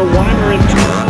the Wyvern.